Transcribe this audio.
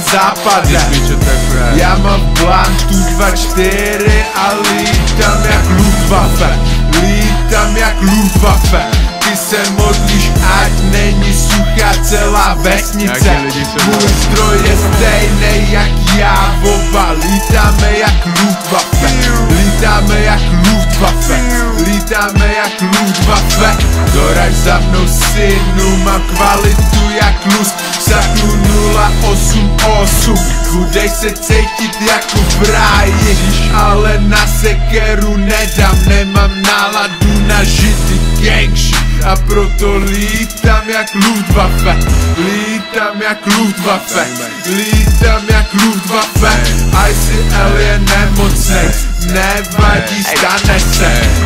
západa Já mám plán tu dva čtyři a lítám jak Luftwaffe. Lítám jak Luftwaffe. Ty se modlíš, ať není suchá celá vesnice. Můj stroj je stejný jak já, oba. Lítáme jak Luftwaffe. Lítáme jak Luftwaffe. Lítáme jak Luftwaffe. Doraž za mnou synu, mám kvalitu jak 088 Budeš se cítit jako v ráji Ale na sekeru nedám Nemám náladu na žity gangši. A proto lítám jak Luftwaffe Lítám jak Luftwaffe Lítám jak Luftwaffe. A jsi alien nemocnej Nevadí, stane se